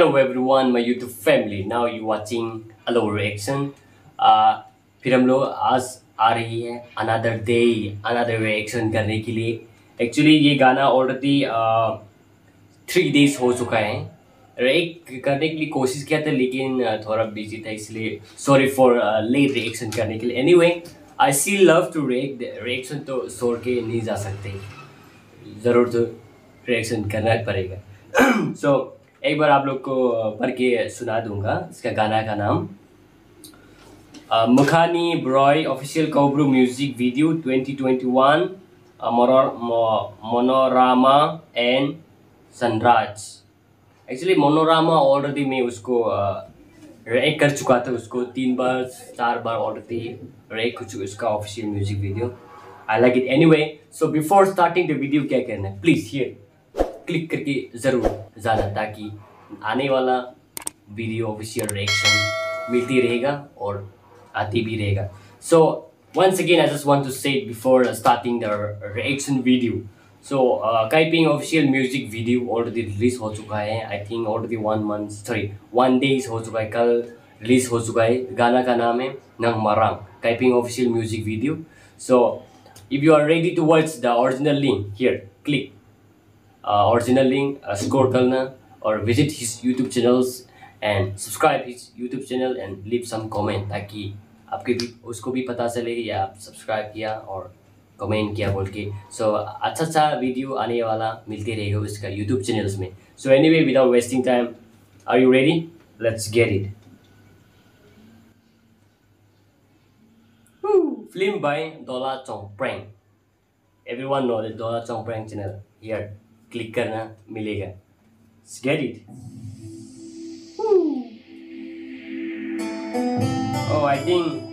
Hello everyone, my YouTube family. Now you watching Hello Reaction. Uh, फिर हम लोग आज आ रही है अनदर डे अनदर रिएक्शन करने के लिए. एक्चुअली ये गाना ऑलरेडी थ्री डेज़ हो चुका है. रिएक्ट करने के लिए कोशिश किया था लेकिन uh, थोड़ा बिज़ी था इसलिए सॉरी फॉर लेट रिएक्शन करने के लिए. Anyway I see love to react reaction तो छोड़ के नहीं जा सकते. ज़रूर तो रिएक्शन करना पड़ेगा. सो so, एक बार आप लोग को पढ़ के सुना दूँगा इसका गाना का नाम। मुखानी Broglie official Kaubru music video 2021 Monorama and Sanraj actually Monorama already मैं उसको रेक कर चुका था, उसको तीन बार, चार बार ऑलरेडी रेक हो चुका उसका official music video. I like it anyway so before starting the video क्या कहना है? प्लीज़ हियर क्लिक करके ज़रूर जाना ताकि आने वाला वीडियो ऑफिशियल रिएक्शन मिलती रहेगा और आती भी रहेगा। So once again I just want to say before starting the reaction video so Kaiping official music video already release हो चुका है। I think already one month sorry one days हो चुका है। कल रिलीज़ हो चुका है। गाना का नाम है Nang Marang. Kaiping official music video so if you are ready to watch the original link here click original uh, score करना or visit his YouTube channels and subscribe his YouTube channel and leave some comment ताकि आपके भी उसको भी पता चले या आप सब्सक्राइब किया और कमेंट किया बोल के सो so, अच्छा अच्छा वीडियो आने वाला मिलते रहेगा उसका यूट्यूब चैनल्स में so anyway without wasting time are you ready let's get it film by Dola Chong Prang. Everyone know the Dola Chong Prang channel. Here, click करना मिलेगा। Get I think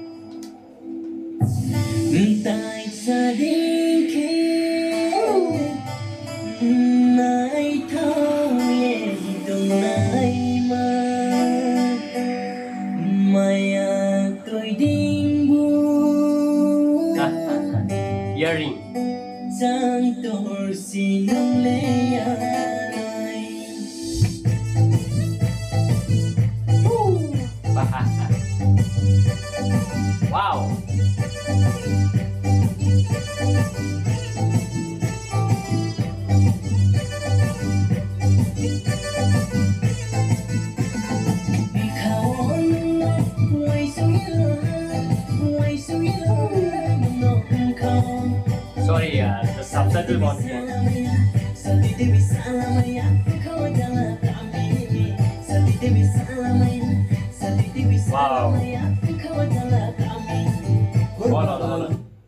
on.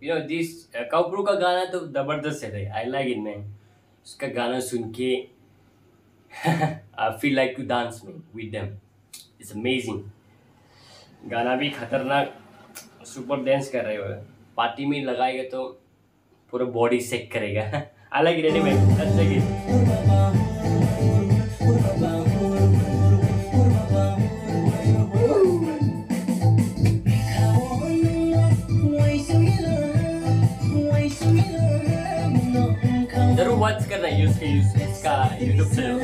You know this uh, कपरू का गाना तो ज़बरदस्त है आई like it man उसका गाना सुन के I feel like to dance में विद देम इट्स अमेजिंग गाना भी खतरनाक सुपर डांस कर रहे हो पार्टी में लगाएगा तो पूरा बॉडी सेक करेगा अलग लेट्स टेक ज़रूर वॉच करना है इसका YouTube channel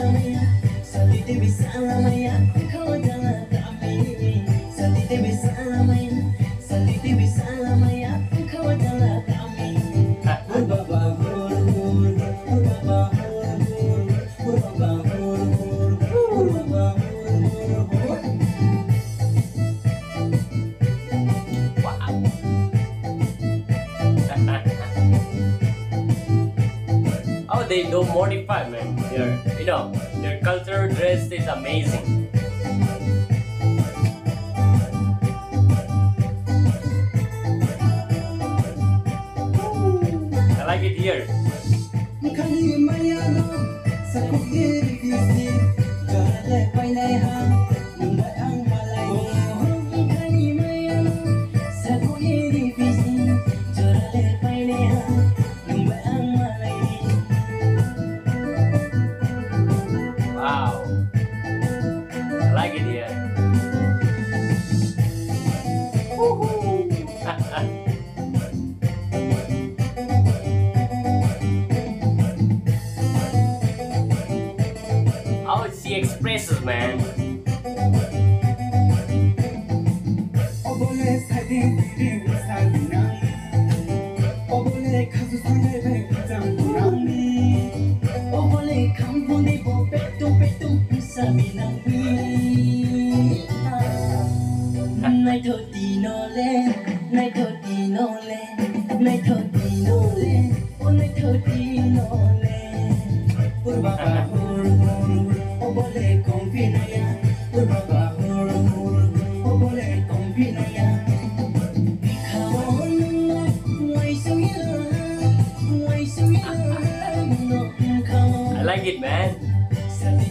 they don't modify, man. Their, you know, their cultural dress is amazing. I like it here. faces, man. Night to dinner, night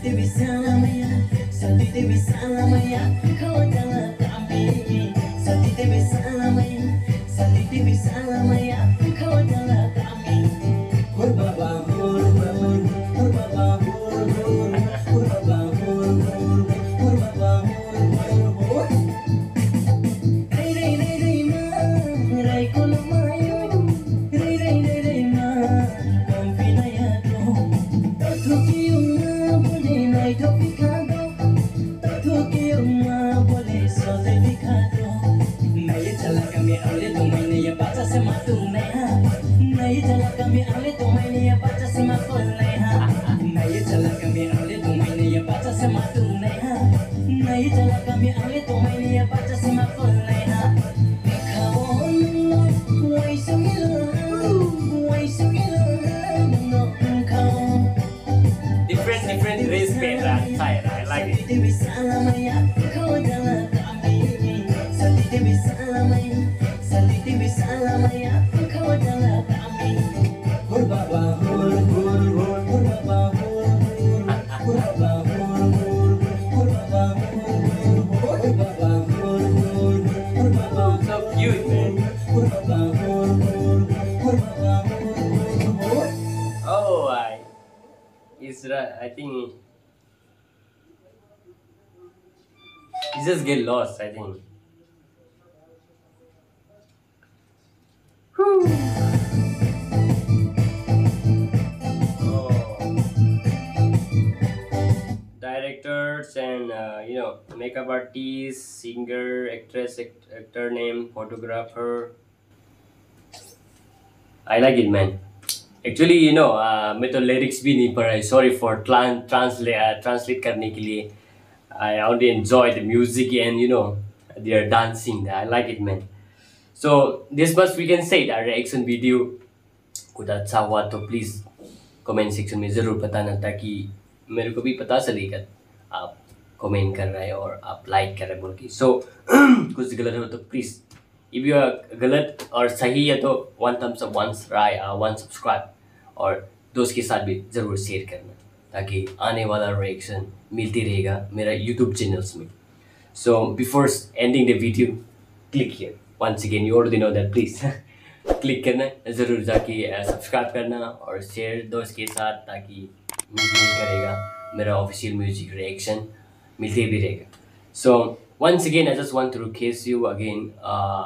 de bir sallamaya Sen de bir sallamaya different I think he just get lost I think. Oh. directors and uh, you know makeup artist singer actress act- actor name photographer I like it man actually you know मैं तो lyrics भी नहीं पढ़ा sorry for ट्रांसले translate करने के लिए. I only enjoy the music and you know they are dancing I like it man so this बस we can say reaction video कुछ अच्छा हुआ तो प्लीज़ कमेंट सेक्शन में ज़रूर बताना ताकि मेरे को भी पता चलेगा आप कमेंट कर रहे हैं और आप लाइक कर रहे हैं बोल के. सो कुछ गलत हो तो प्लीज़ इफ़ यू गलत और सही है तो one thumbs up one one subscribe और दोस्त के साथ भी ज़रूर शेयर करना ताकि आने वाला रिएक्शन मिलती रहेगा मेरा यूट्यूब चैनल्स में। So before ending the video click here once again you already know that please click करना ज़रूर जाके सब्सक्राइब करना और शेयर दोस्त के साथ ताकि करेगा मेरा ऑफिशियल म्यूज़िक रिएक्शन मिलते भी रहेगा। So once again i just want to request again uh,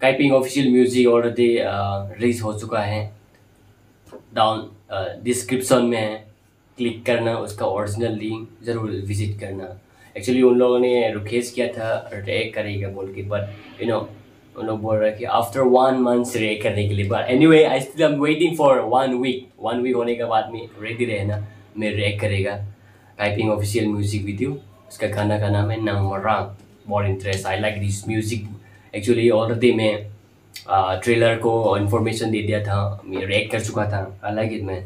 Kaiping official music already release हो चुका है। डाउन डिस्क्रिप्शन में है क्लिक करना, उसका ओरिजिनल लिंक ज़रूर विज़िट करना। एक्चुअली उन लोगों ने रिक्वेस्ट किया था रेक करेगा बोल के बट यू नो उन लोग बोल रहे कि आफ्टर वन मंथ रेक करने के लिए but anyway I still am waiting for one week one week होने के बाद में रेडी रहना, मैं रेक करेगा। टाइपिंग ऑफिशियल म्यूज़िक वीडियो उसका गाना का नाम है नमरांग बहुत interest I like this music actually already मैं ट्रेलर को इन्फॉर्मेशन दे दिया था। मैं रेक कर चुका था। हालाँकि मैं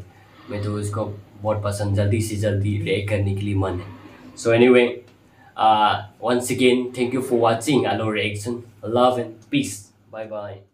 मैं तो उसको बहुत पसंद, जल्दी से जल्दी रेक करने के लिए मन है। So anyway once again thank you for watching allo reaction love and peace bye bye